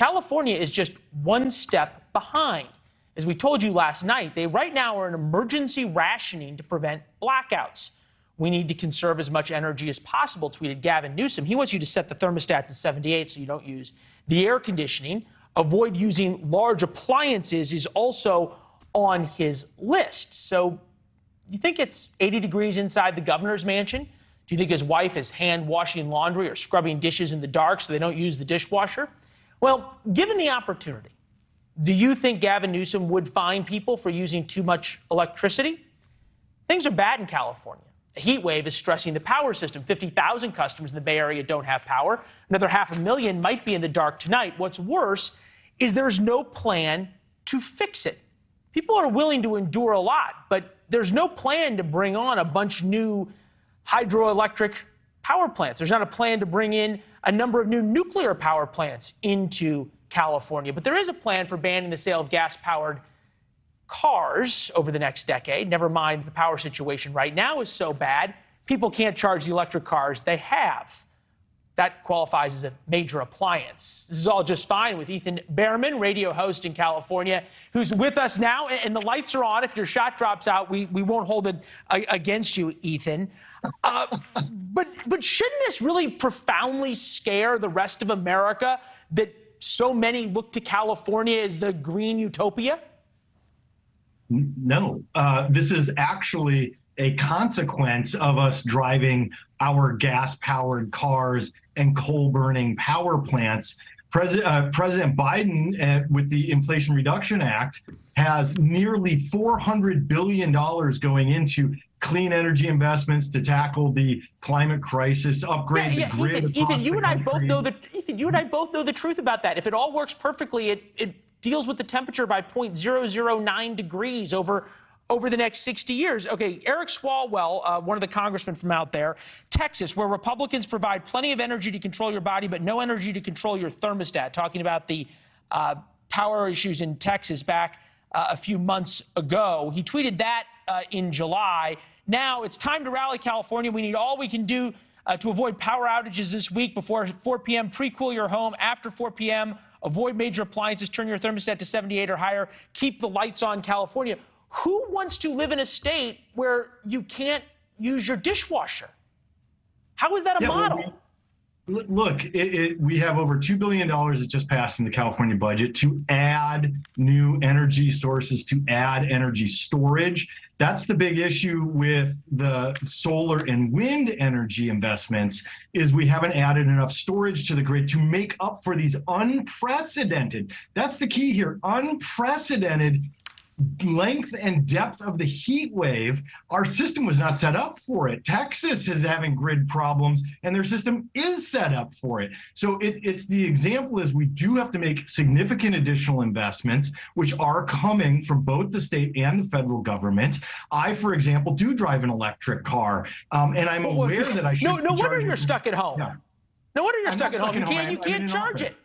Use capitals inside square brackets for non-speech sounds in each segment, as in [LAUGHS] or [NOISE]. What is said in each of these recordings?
California is just one step behind. As we told you last night, they right now are in emergency rationing to prevent blackouts. We need to conserve as much energy as possible, tweeted Gavin Newsom. He wants you to set the thermostat to 78 so you don't use the air conditioning. Avoid using large appliances is also on his list. So you think it's 80 degrees inside the governor's mansion? Do you think his wife is hand washing laundry or scrubbing dishes in the dark so they don't use the dishwasher? Well, given the opportunity, do you think Gavin Newsom would fine people for using too much electricity? Things are bad in California. A heat wave is stressing the power system. 50,000 customers in the Bay Area don't have power. Another half a million might be in the dark tonight. What's worse is there's no plan to fix it. People are willing to endure a lot, but there's no plan to bring on a bunch new hydroelectric power plants. There's not a plan to bring in a number of new nuclear power plants into California, but there is a plan for banning the sale of gas powered cars over the next decade. Never mind the power situation right now is so bad, people can't charge the electric cars they have. That qualifies as a major appliance. This is all just fine with Ethan Bearman, radio host in California, who's with us now. And the lights are on. If your shot drops out, we, we won't hold it against you, Ethan. Uh, but, but shouldn't this really profoundly scare the rest of America that so many look to California as the green utopia? No, uh, this is actually a consequence of us driving our gas powered cars and coal burning power plants. President, uh, President Biden, uh, with the Inflation Reduction Act, has nearly $400 billion going into clean energy investments to tackle the climate crisis, upgrade yeah, yeah, the grid. Ethan, Ethan you and I both know the Ethan, you and I both know the truth about that. If it all works perfectly, it, it deals with the temperature by 0.009 degrees over over the next 60 years. Okay, Eric Swalwell, uh, one of the congressmen from out there, Texas, where Republicans provide plenty of energy to control your body, but no energy to control your thermostat, talking about the uh, power issues in Texas back uh, a few months ago. He tweeted that uh, in July. Now it's time to rally California. We need all we can do uh, to avoid power outages this week before 4 p.m. Pre-cool your home after 4 p.m. Avoid major appliances. Turn your thermostat to 78 or higher. Keep the lights on, California. Who wants to live in a state where you can't use your dishwasher? How is that a yeah, model? Well, we, look, it, it, we have over $2 billion that just passed in the California budget to add new energy sources, to add energy storage. That's the big issue with the solar and wind energy investments is we haven't added enough storage to the grid to make up for these unprecedented, that's the key here, unprecedented length and depth of the heat wave, our system was not set up for it. Texas is having grid problems, and their system is set up for it. So it, it's the example is we do have to make significant additional investments, which are coming from both the state and the federal government. I, for example, do drive an electric car, um, and I'm aware [LAUGHS] that I should. No, no wonder you're stuck at home. Yeah. No wonder you're I'm stuck at home. You can't, you can't charge it.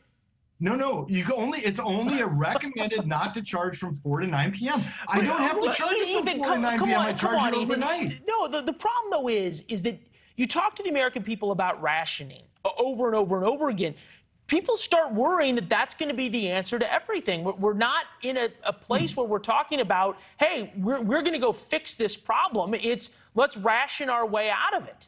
No, no, you only it's only a recommended [LAUGHS] not to charge from 4 to 9 p.m. I don't have to charge it from 4 to 9 p.m. On, I charge on, it overnight. No, the, the problem though is is that you talk to the American people about rationing over and over and over again. People start worrying that that's going to be the answer to everything. We're, we're not in a, a place mm. where we're talking about, hey, we're, we're going to go fix this problem. It's let's ration our way out of it.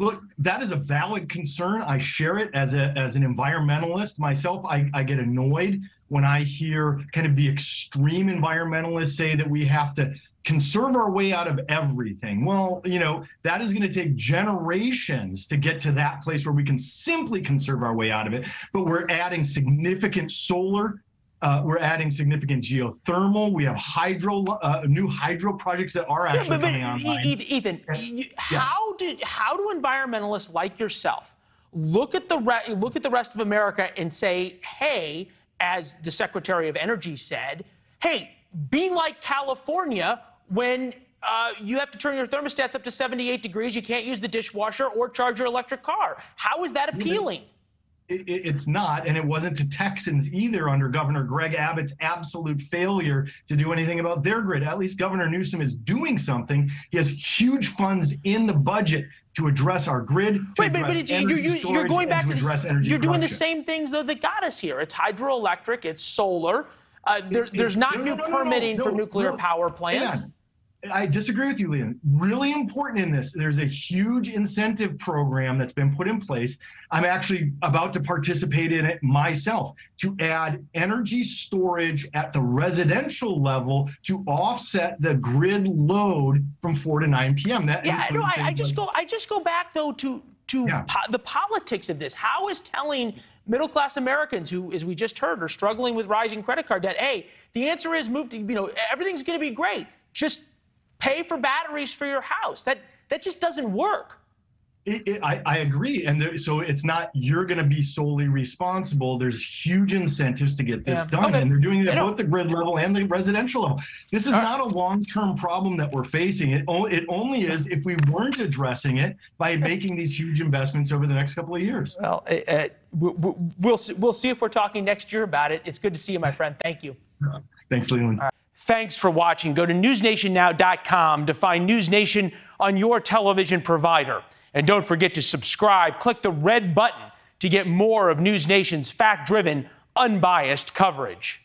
Look, that is a valid concern. I share it as a as an environmentalist myself. I, I get annoyed when I hear kind of the extreme environmentalists say that we have to conserve our way out of everything. Well, you know, that is going to take generations to get to that place where we can simply conserve our way out of it. But we're adding significant solar uh, we're adding significant geothermal. We have hydro, uh, new hydro projects that are actually yeah, but, coming online. Ethan, you, how did how do environmentalists like yourself look at the re- look at the rest of America and say, hey, as the Secretary of Energy said, hey, be like California when uh, you have to turn your thermostats up to 78 degrees. You can't use the dishwasher or charge your electric car. How is that appealing? It, it's not, and it wasn't to Texans either under Governor Greg Abbott's absolute failure to do anything about their grid. At least Governor Newsom is doing something. He has huge funds in the budget to address our grid. Wait, but, but you're, you, are going back to, to you're doing the same things though that got us here. It's hydroelectric, it's solar. Uh, there, it, there's not no, new no, no, permitting for nuclear power plants. I disagree with you, Liam. Really important in this. There's a huge incentive program that's been put in place. I'm actually about to participate in it myself to add energy storage at the residential level to offset the grid load from 4 to 9 p.m. That yeah, no, I, I just go I just go back though to to yeah. po- the politics of this. How is telling middle class Americans who, as we just heard, are struggling with rising credit card debt, hey, the answer is move to, you know, everything's going to be great. Just pay for batteries for your house. That that just doesn't work. It, it, I, I, agree, and there, so it's not you're going to be solely responsible. There's huge incentives to get this yeah. done, okay. and they're doing it at both the grid level and the residential level. This is All not right. a long-term problem that we're facing. It, it only is if we weren't addressing it by making these huge investments over the next couple of years. Well, uh, we'll see, we'll see if we're talking next year about it. It's good to see you, my friend. Thank you. Thanks, Leland. Thanks for watching. Go to newsnationnow.com to find News Nation on your television provider. And don't forget to subscribe. Click the red button to get more of News Nation's fact driven, unbiased coverage.